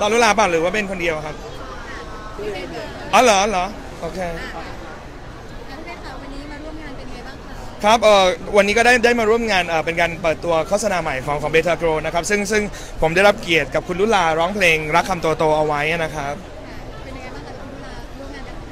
ตอนรุลาเปล่าหรือว่าเป็นคนเดียวครับอ๋อเหรอเหรอโอเคงั้นแม่ค่ะวันนี้มาร่วมงานเป็นไงบ้างคะครับเอ่อวันนี้ก็ได้ได้มาร่วมงานเอ่อเป็นการเปิดตัวโฆษณาใหม่ของของเบทาโกรนะครับซึ่งซึ่งผมได้รับเกียรติกับคุณลุลาร้องเพลงรักคำโตโตเอาไว้นะครับ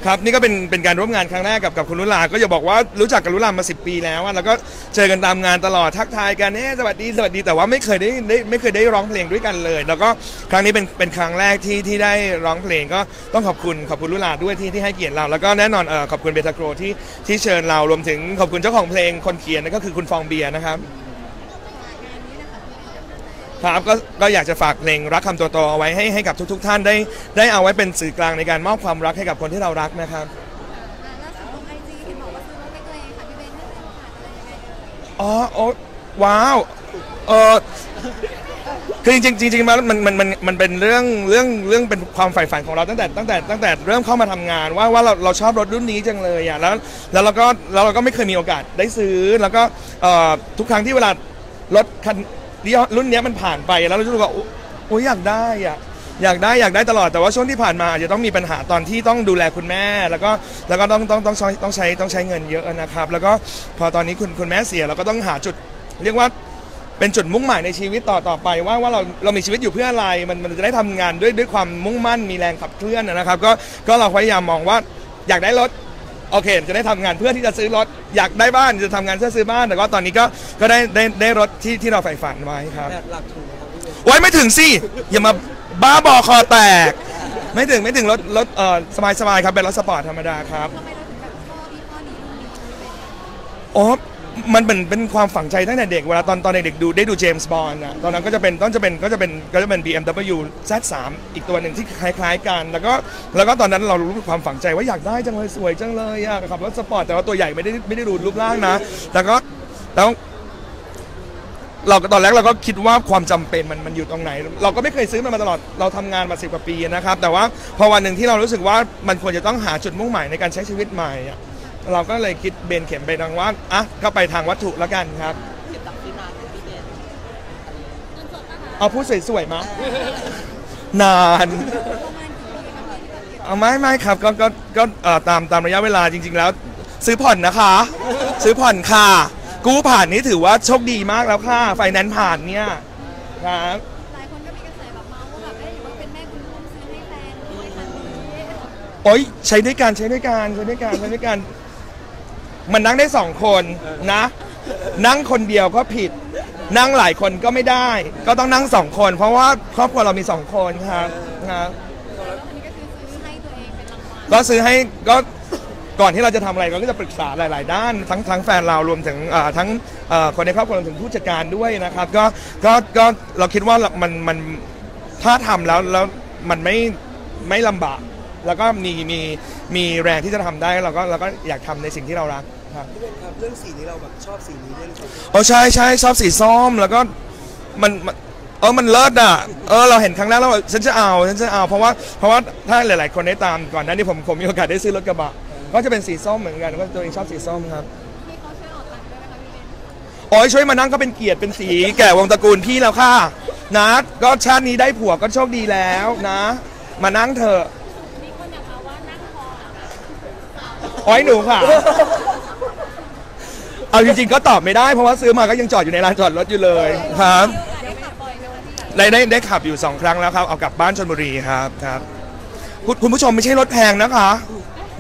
ครับนี่ก็เป็นเป็นการร่วมงานครั้งแรกกับกับคุณลุลา ก็อย่าบอกว่ารู้จักกับลุลามา 10 ปีแล้วอะแล้วก็เจอกันตามงานตลอดทักทายกันเอ๊ะสวัสดีสวัสดีแต่ว่าไม่เคยได้ได้ไม่เคยได้ร้องเพลงด้วยกันเลย แล้วก็ครั้งนี้เป็นเป็นครั้งแรกที่ที่ได้ร้องเพลงก็ต้องขอบคุณขอบคุณลุลาด้วยที่ที่ให้เกียรติเรา แล้วก็แน่นอนเออขอบคุณเบทาโกรที่ที่เชิญเรารวมถึงขอบคุณเจ้าของเพลงคนเขียนนั่นก็คือคุณฟองเบียร์นะครับ งานนี้นะคะพี่ ครับก็ก็อยากจะฝากเพลงรักคำตัวโตเอาไว้ให้ให้กับทุก ๆ ท่านได้ ได้เอาไว้เป็นสื่อกลางในการมอบความรักให้กับคนที่เรารักนะครับอ่าล่าสุดลงไอจีเห็นบอกว่าซื้อรถเล็กๆค่ะพี่เบนไม่ได้ผ่านอะไรยังไงเอ่ยอ๋อโอ้ว้าวเออคือจริงๆจริงๆมันมันมันมันมันเป็นเรื่องเรื่องเรื่องเป็นความใฝ่ฝันของเราตั้งแต่ตั้งแต่ตั้งแต่เริ่มเข้ามาทำงานว่าว่าเราเราชอบรถรุ่นนี้จังเลยอะแล้วแล้วเราก็แล้วเราก็ไม่เคยมีโอกาสได้ซื้อแล้วก็เอ่อทุกครั้งที่เวลารถคัน นี้รุ่นเนี้ยมันผ่านไปแล้วเรารู้สึกว่าโอ้ยอยากได้อะอยากได้อยากได้ตลอดแต่ว่าช่วงที่ผ่านมาอาจจะต้องมีปัญหาตอนที่ต้องดูแลคุณแม่ แล้วก็แล้วก็ต้องต้องต้องใช้ต้องใช้ต้องใช้เงินเยอะนะครับ แล้วก็พอตอนนี้คุณคุณแม่เสียเราก็ต้องหาจุดเรียกว่าเป็นจุดมุ่งหมายในชีวิตต่อต่อไป ว่าว่าเราเรามีชีวิตอยู่เพื่ออะไรมันมันจะได้ทำงานด้วยด้วยความมุ่งมั่นมีแรงขับเคลื่อนนะครับ ก็ก็เราพยายามมองว่าอยากได้รถ โอเคจะได้ทำงานเพื่อที่จะซื้อรถอยากได้บ้านจะทำงานเพื่อซื้อบ้าน แต่ก็ตอนนี้ก็ก็ได้ได้ได้รถที่ที่เราใฝ่ฝันไว้ครับแบบหลักถูกครับพี่เบนไว้ไม่ถึงสิอย่ามาบ้าบอคอแตก ไม่ถึงไม่ถึงรถรถเอ่อสบายสบายครับเป็นรถสปอร์ตธรรมดาครับทำไมเราถึงแบบชอ มันเป็นเป็นความฝังใจตั้งแต่เด็กเวลาตอนตอนเด็กๆดูได้ดูเจมส์บอนด์อะตอนนั้นก็จะเป็นต้องจะเป็นก็จะเป็นก็จะเป็น BMW Z3 อีกตัวหนึ่งที่คล้ายๆกัน แล้วก็แล้วก็ตอนนั้นเรารู้ความฝังใจว่าอยากได้จังเลยสวยจังเลยอะขับรถสปอร์ตแต่ว่าตัวใหญ่ไม่ได้ไม่ได้ดูรูปร่างนะแต่ก็แล้วเราก็ตอนแรกเราก็คิดว่าความจำเป็นมันมันอยู่ตรงไหน เราก็ไม่เคยซื้อมันมาตลอดเราทำงานมาสิบกว่าปีนะครับ แต่ว่าพอวันหนึ่งที่เรารู้สึกว่ามันควรจะต้องหาจุดมุ่งหมายในการใช้ชีวิตใหม่อะ เราก็เลยคิดเบนเข็มไปทางว่าอะก็ไปทางวัตถุแล้วกันครับ เก็บตังค์ที่นานไหมพี่เบนเงินสดนะคะเอาพูดสวยๆมานานประมาณกี่ปีคะพี่ที่แบบเก็บเอาไม่ไม่ครับก็ก็ก็เอ่อตามตามระยะเวลาจริง ๆ แล้ว ซื้อผ่อนนะคะ ซื้อผ่อนค่ะ กู้ผ่านนี้ถือว่าโชคดีมากแล้วค่ะไฟแนนซ์ผ่านเนี่ยครับหลายคนก็มีกระแสแบบเมาส์ว่าแบบเอ้ยหรือว่าเป็นแม่คุณลูกซื้อให้แฟนด้วยคันนี้ โอ๊ยใช้ด้วยกันใช้ด้วยกันใช้ด้วยกันใช้ด้วยกัน มันนั่งได้สองคนนะ นั่งคนเดียวก็ผิด นั่งหลายคนก็ไม่ได้ ก็ต้องนั่งสองคน เพราะว่าครอบครัวเรามีสองคนครับครับแล้วอันนี้ก็คือซื้อให้ตัวเองเป็นรางวัลก็ซื้อให้ก็ก่อนที่เราจะทำอะไรเราก็จะปรึกษาหลาย ๆ ด้าน ทั้งทั้งแฟนเรารวมถึงเอ่อทั้งเอ่อคนในครอบครัวรวมถึงผู้จัดการด้วยนะครับ ก็ก็ก็เราคิดว่ามันมันถ้าทำแล้วแล้วมันไม่ไม่ลำบาก แล้วก็มีมีมีแรงที่จะทำได้เราก็เราก็อยากทำในสิ่งที่เรารัก ครับพี่เบนครับเรื่องสีนี้เราแบบชอบสีนี้ด้วยหรือเปล่าโอ้ใช่ใช่ชอบสีส้มแล้วก็มันมันเออมันเลิศอะเออเราเห็นครั้งแรกแล้วว่าฉันจะเอาฉันจะเอาเพราะว่าเพราะว่าถ้าหลาย ๆ คนได้ตามก่อนหน้านี้ผมผมมีโอกาสได้ซื้อรถกระบะก็จะเป็นสีส้มเหมือนกันก็ตัวเองชอบสีส้มครับพี่เขาช่วยออกตังค์ด้วยไหมคะพี่เบนโอ้ยช่วยมานั่งก็เป็นเกียรติเป็นสีแก่วงตระกูลพี่แล้วค่ะนะก็ชาตินี้ได้ผัวก็โชคดีแล้วนะ มานั่งเถอะมีคนอยากเอาว่านั่งคออะค่ะโอ้ยหนูค่ะ เอาจริงๆก็ตอบไม่ได้เพราะว่าซื้อมาก็ยังจอดอยู่ในลานจอดรถอยู่เลยครับได้ขับบ่อยไหมคะพี่ได้ได้ได้ขับอยู่2ครั้งแล้วครับเอากลับบ้านชนบุรีครับครับคุณคุณผู้ชมไม่ใช่รถแพงนะคะ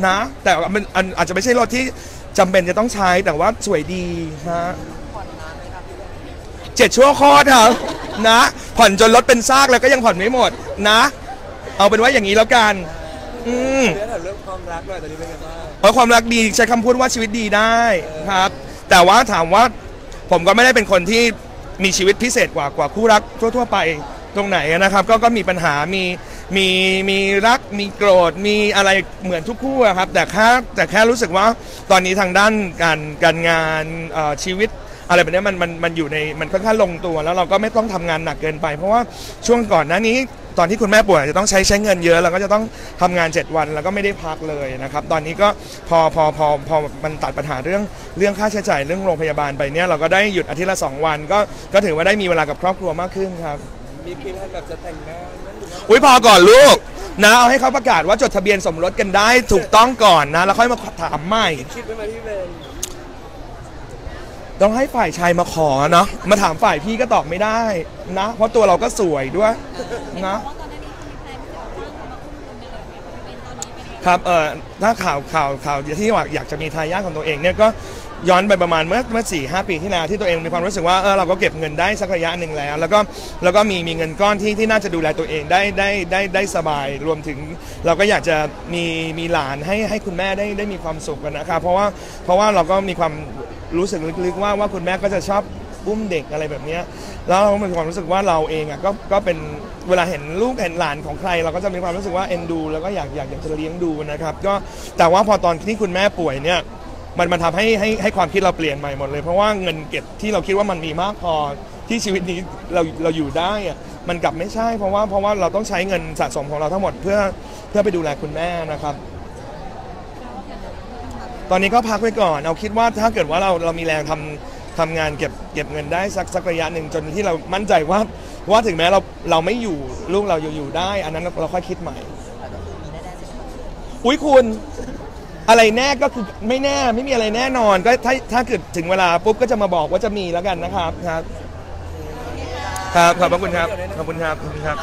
นะ แต่มันอันอาจจะไม่ใช่รถที่จำเป็นจะต้องใช้แต่ว่าสวยดีฮะเจ็ดชั่วโคตรครับนะ ผ่อนจนรถเป็นซากแล้วก็ยังผ่อนไม่หมดนะ เอาเป็นว่าอย่างนี้แล้วกัน อืม เรื่องถามเรื่องความรักหน่อยตอนนี้เป็นไงบ้าง เพราะความรักดีใช้คำพูดว่าชีวิตดีได้ครับ แต่ว่าถามว่าผมก็ไม่ได้เป็นคนที่มีชีวิตพิเศษกว่ากว่าคู่รักทั่ว ๆ ไปตรงไหนนะครับ ก็ก็มีปัญหามีมีมีรักมีโกรธมีอะไรเหมือนทุกคู่อะครับ แต่แค่แต่แค่รู้สึกว่าตอนนี้ทางด้านการการงานเอ่อชีวิต อะไรแบบเนี้ยมันมันมันอยู่ในมันค่อนข้างลงตัว แล้วเราก็ไม่ต้องทำงานหนักเกินไป เพราะว่าช่วงก่อนหน้านี้ตอนที่คุณแม่ป่วยจะต้องใช้ใช้เงินเยอะเราก็จะต้องทำงาน 7 วันแล้วก็ไม่ได้พักเลยนะครับตอนนี้ก็พอพอพอพอมันตัดปัญหาเรื่องเรื่องค่าใช้จ่ายเรื่องโรงพยาบาลไปเนี่ยเราก็ได้หยุดอาทิตย์ละสองวัน ก็ก็ถือว่าได้มีเวลากับครอบครัวมากขึ้นครับมมีเพลงให้แบบจะแต่งงานนั้นหรือว่าอุ้ยพอก่อนลูกนะเอาให้เขาประกาศว่าจดทะเบียนสมรสกันได้ถูกต้องก่อนนะแล้วค่อยมาถามใหม่คิดไว้ไหมพี่เบน ต้องให้ฝ่ายชายมาขอเนาะมาถามฝ่ายพี่ก็ตอบไม่ได้นะ เพราะตัวเราก็สวยด้วยนะเพราะก่อนหน้านี้คือแพลนจะเอาร่างมาอุ้มบุญกันเลยไหมคะพี่เบนตอนนี้เป็นยังไงครับเออถ้าข่าวข่าวข่าวที่อยาอยากจะมีทายาทของตัวเองเนี่ยก็ ย้อนไปประมาณเมื่อเมื่อสี่ห้าปีที่แล้วที่ตัวเองมีความรู้สึกว่าเออเราก็เก็บเงินได้สักระยะหนึ่งแล้ว แล้วก็แล้วก็มีมีเงินก้อนที่ที่น่าจะดูแลตัวเองได้ได้ได้ได้สบายรวมถึง เราก็อยากจะมีมีหลานให้ให้คุณแม่ได้ได้มีความสุขกันนะครับเพราะว่าเพราะว่าเราก็มีความรู้สึกลึกๆว่าว่าคุณแม่ก็จะชอบอุ้มเด็กอะไรแบบนี้แล้วเราก็มีความรู้สึกว่าเราเองอะก็ก็เป็นเวลาเห็นลูกเห็นหลานของใคร เราก็จะมีความรู้สึกว่าเอ็นดู แล้วก็อยากอยากอยากจะเลี้ยงดูนะครับก็แต่ว่าพอตอนที่คุณแม่ป่วยเนี่ย มันมันทำให้ให้ให้ความคิดเราเปลี่ยนใหม่หมดเลย เพราะว่าเงินเก็บที่เราคิดว่ามันมีมากพอที่ชีวิตนี้เราเราอยู่ได้อะมันกลับไม่ใช่ เพราะว่าเพราะว่าเราต้องใช้เงินสะสมของเราทั้งหมดเพื่อเพื่อไปดูแลคุณแม่นะครับ ตอนนี้ก็พักไว้ก่อนเอาคิดว่าถ้าเกิดว่าเราเรามีแรงทำทำงานเก็บเก็บเงินได้สักสักระยะหนึ่งจนที่เรามั่นใจว่าว่าถึงแม้เราเราไม่อยู่ลูกเราอยู่อยู่ได้ อันนั้นเราเราค่อยคิดใหม่อุ้ยคุณ อะไรแน่ก็คือไม่แน่ไม่มีอะไรแน่นอนก็ถ้าถ้าเกิดถึงเวลาปุ๊บก็จะมาบอกว่าจะมีแล้วกันนะครับครับ ครับขอบพระคุณครับขอบคุณครับขอบคุณครับ